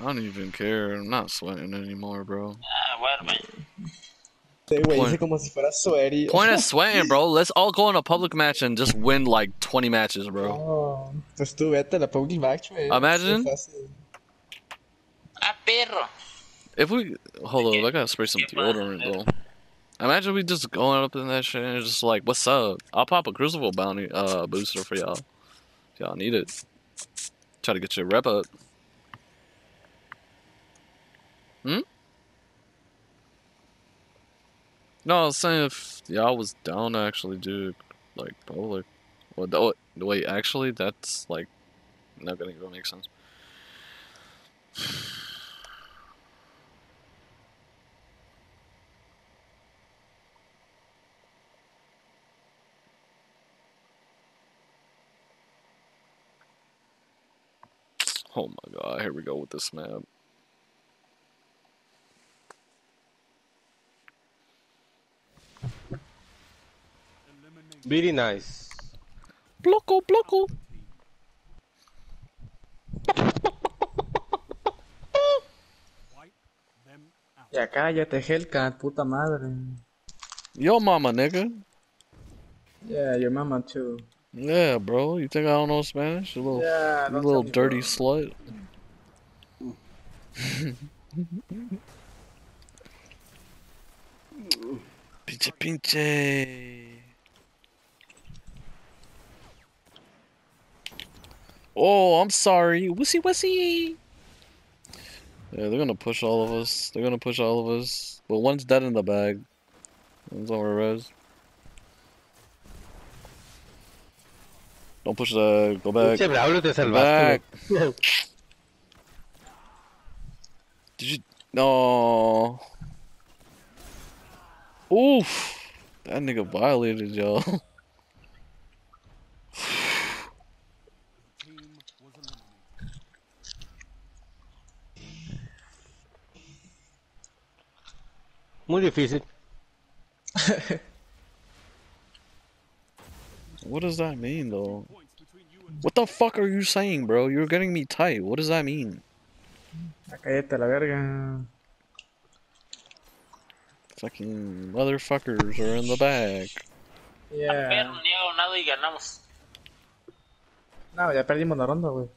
I don't even care. I'm not sweating anymore, bro. Ah, duerme. Sí, güey, Point. dice como si fuera sweaty. Point of sweating, bro. Let's all go in a public match and just win like 20 matches, bro. Oh, pues tú vete a la public match, güey. Imagine. Es fácil. Ah, perro. If we hold up, I gotta spray some deodorant though. Imagine we just going up in that shit and just like, what's up? I'll pop a Crucible bounty uh booster for y'all. If y'all need it. Try to get your rep up. Hmm? No, I was saying if y'all was down to actually do like public. Well, oh, wait, actually, that's like not gonna even make sense. Oh my god, here we go with this map. Very nice. Bloco, bloco. Ya cállate, Hellcat, puta madre. Yo mama, nigga. Yeah, your mama too. Yeah, bro. You think I don't know Spanish? You little, Yeah, you little tell me, dirty bro. slut. pinche, pinche. Oh, I'm sorry. Wussy, wussy. Yeah, they're gonna push all of us. They're gonna push all of us. But one's dead in the bag. One's on res. Don't push the. Go back. Go back. Did you? No. Oof. That nigga violated y'all. Muy difícil. What does that mean, though? What the fuck are you saying, bro? You're getting me tight. What does that mean? Ya cállate la verga. Fucking motherfuckers are in the back. Yeah. ni hago nada y ganamos. No, ya perdimos la ronda, güey.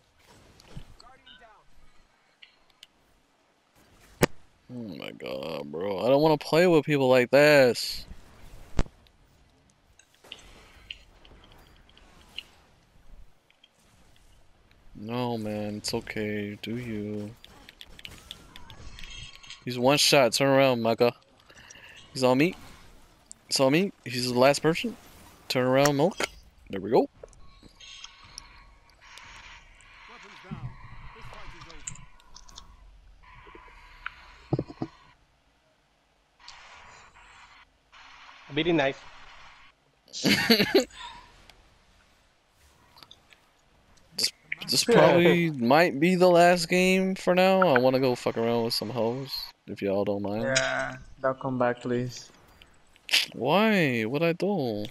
Oh my god, bro. I don't want to play with people like this. No, man. It's okay. Do you? He's one shot. Turn around, Micah. He's on me. It's on me. He's the last person. Turn around, Milk. There we go. Very nice. This probably might be the last game for now. I want to go fuck around with some hoes, if y'all don't mind. Yeah. Don't come back, please. Why? What I do?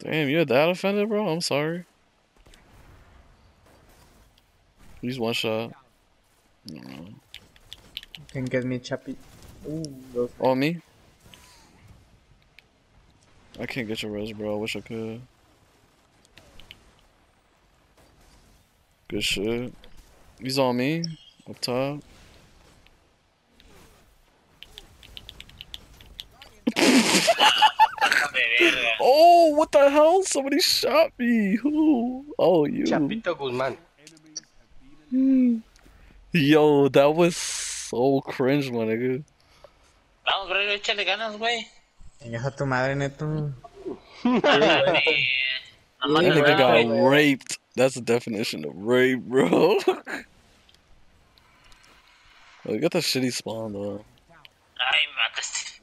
Damn, you're that offended, bro? I'm sorry. He's one shot. No. You can get me chappy. Ooh, those. Me? I can't get your res, bro. I wish I could. Good shit. He's on me. Up top. Oh, what the hell? Somebody shot me. Who? Oh, you. Chapito Guzmán. Yo, that was so cringe, my nigga. Vamos, bro, échale ganas, güey. Vengas a tu madre, neto. Ándale. Nomás That nigga veo, got güey. raped. That's the definition of rape, bro. oh, got the shitty spawn, though. Ay, me mataste,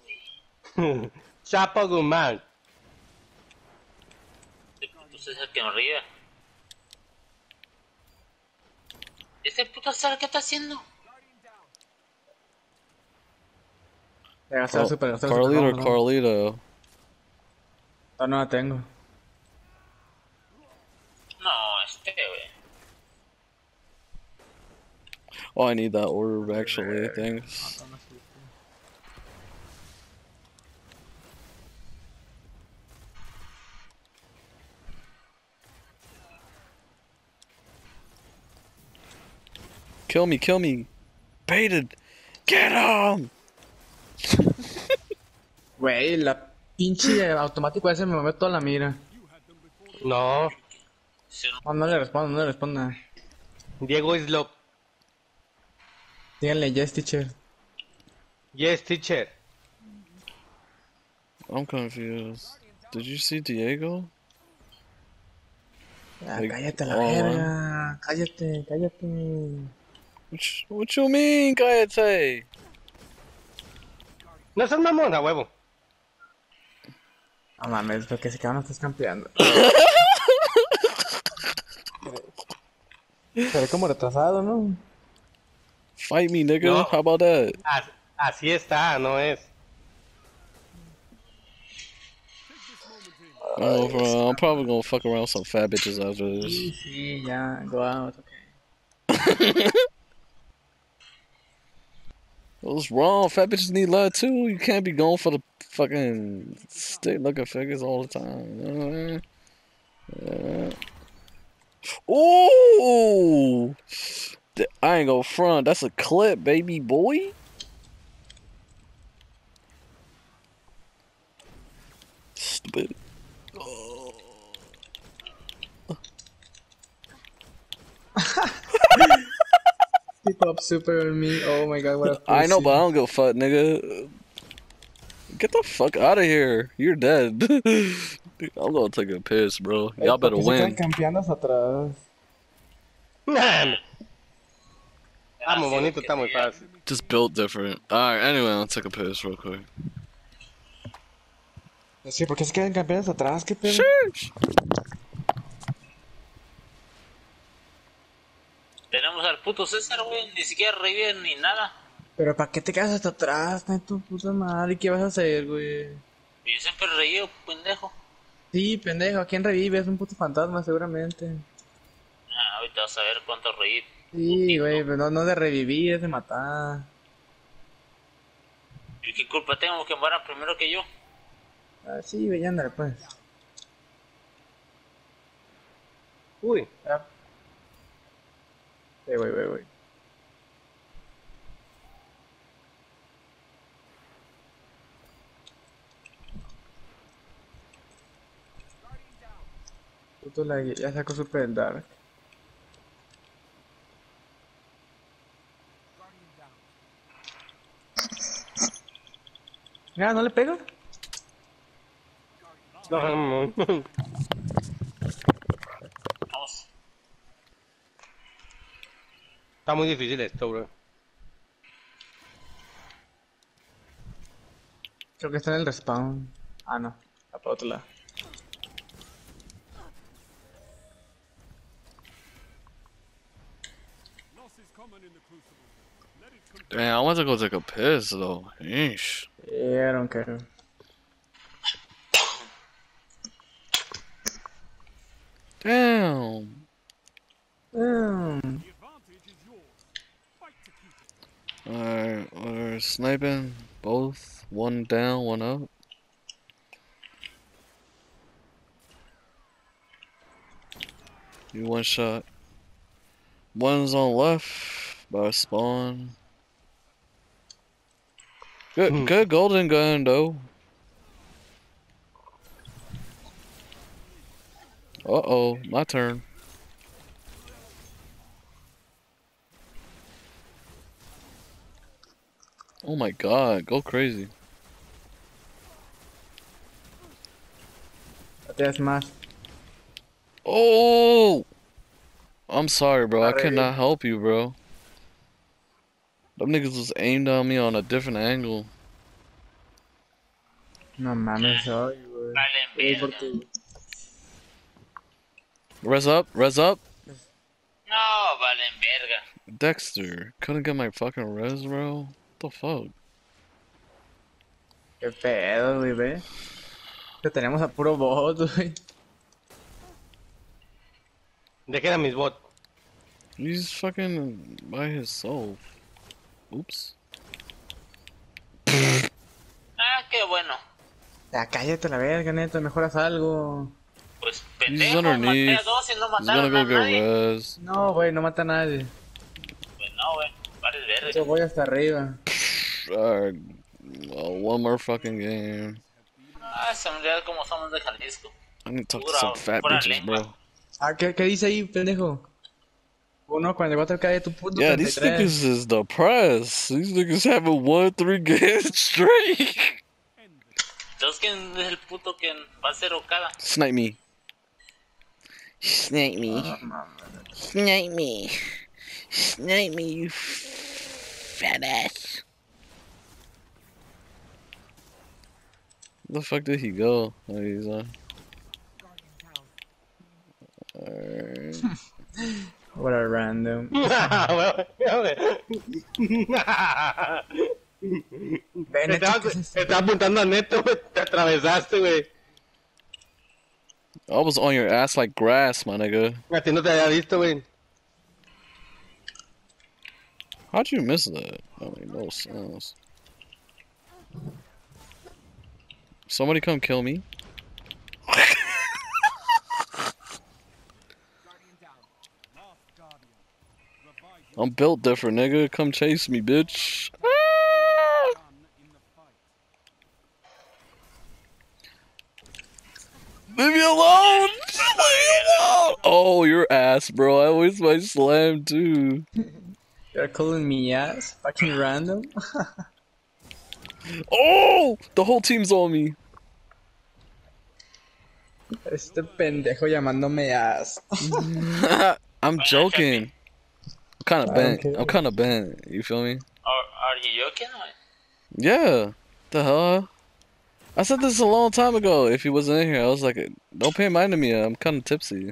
güey. Chapo Guzmán. Este es el que me ríe. Este puto sabe qué está haciendo. Ya gasté la Car- super, gasté Carlito, super. ¿no? Carlito. Ah, no la tengo. No, este, güey. Oh, I need that orb actually. Thanks. Kill me, kill me. Baited. Get him. Güey, la pinche automático ese me mueve toda la mira. No, Oh, no le respondo, no le responda. Diego is low. Díganle yes, teacher. Yes, teacher. I'm confused. Did you see Diego? Like, cállate la oh, verga. Cállate, cállate. What you, what you mean, Kayate? No son mamón, a huevo. No mames, porque se quedan no estás campeando. Se ve como retrasado, ¿no? Fight me, nigga. No. How about that? As- Así está, no es. Oh, bro, I'm probably gonna fuck around with some fat bitches after this. Sí, sí, ya, go out, okay. What's wrong? Fat bitches need love too. You can't be going for the fucking stick looking figures all the time. You know what I mean? Yeah. Ooh! I ain't gonna front. That's a clip, baby boy. Stupid. super on me. Oh my god, what a I know, but I don't give a fuck, nigga. Get the fuck out of here. You're dead. I'm gonna take a piss, bro. Y'all better ¿Por qué se win. quedan campeando hasta atrás? Nah, Está muy así bonito, que está muy sí, fácil. Just built different. Alright, anyway, I'll take a piss real quick. Sí, ¿por qué se quedan campeando hasta atrás? ¿Qué pedo? Puto César, güey. Ni siquiera revive ni nada. Pero ¿para qué te quedas hasta atrás? Tu puta madre, ¿qué vas a hacer, güey? Yo siempre reío, pendejo. Sí, pendejo, ¿a quién revive? Es un puto fantasma, seguramente. Ah, ahorita vas a ver cuánto reír. Sí, güey, pero no, no de revivir, es de matar. ¿Y qué culpa tengo que mueran primero que yo? Ah, sí, güey, ándale, pues. Uy, Ya. Sí, güey, güey, güey. Puto la ya sacó Super Dark. Ya, ¿no le pego? no, Vamos. Está muy difícil esto, bro. Creo que está en el respawn. Ah, no. Está para otro lado. Damn, I want to go take a piss though. Yeesh. Yeah, I don't care. Damn. Mm. Sniping. Both. One down, one up. You one shot. One's on left by spawn. Good, good golden gun though. Uh oh, my turn. Oh my god, go crazy. There's más. Oh! I'm sorry, bro. I Alright. cannot help you, bro. Them niggas was aimed on me on a different angle. No mames, ay, güey. Valen Ey, por Res up, res up. No, valen verga. Dexter, couldn't get my fucking res, bro. What the fuck? Qué pedo, güey, ve. Que tenemos a puro bot, güey. Dejen a mis bots. He's fucking by himself. Oops. Ah, qué bueno. Ya cállate la verga, neta, mejoras algo. Pues pendejo, maté a dos y no mataron a nadie. No, güey, no mata a nadie. Pues no, güey. Vale, verga. Yo voy hasta arriba. Alright. Well, one more fucking game. Ah, se me olvidó cómo somos de Jalisco. I need to talk to some fat bitches, bro. Ah, ¿qué, qué dice ahí, pendejo? 1.44 cae tu punto Yeah, these niggas is depressed. These niggas haven't won three games straight. Entonces, ¿quién es el puto que va a ser Okada? Snipe me. Snipe me. Snipe me. Snipe me, you fat ass. The fuck did he go? Oh, he's on. Alright. What a random. Ven, Estaba, ¿qué es eso? estaba apuntando a Neto, güey. Te atravesaste, güey. I was on your ass like grass, my nigga. A ti no te había visto, güey. How'd you miss that? That made no sense. Somebody come kill me. I'm built different, nigga. Come chase me, bitch. Ah! Leave me alone! Leave me alone! Oh, your ass, bro. I always my slam too. You're calling me ass? Fucking random? Oh! The whole team's on me. Este pendejo llamándome ass. I'm joking. I'm kind of bent. I'm kind of bent. You feel me? Are, are you joking. Yeah. The hell? I said this a long time ago. If he wasn't in here, I was like, don't pay mind to me. I'm kind of tipsy.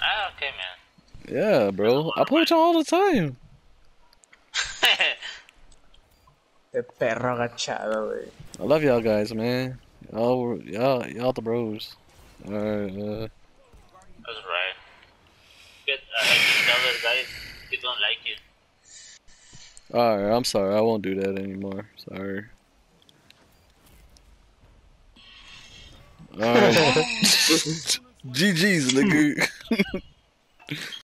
Ah, okay, man. Yeah, bro. I play with y'all all the time. De perro agachado. I love y'all guys, man. Y'all, y'all, y'all the bros. Alright, uh, That's right. But I like to tell those guys we don't like you. alright. I'm sorry. I won't do that anymore. Sorry. Alright. GG's, nigga.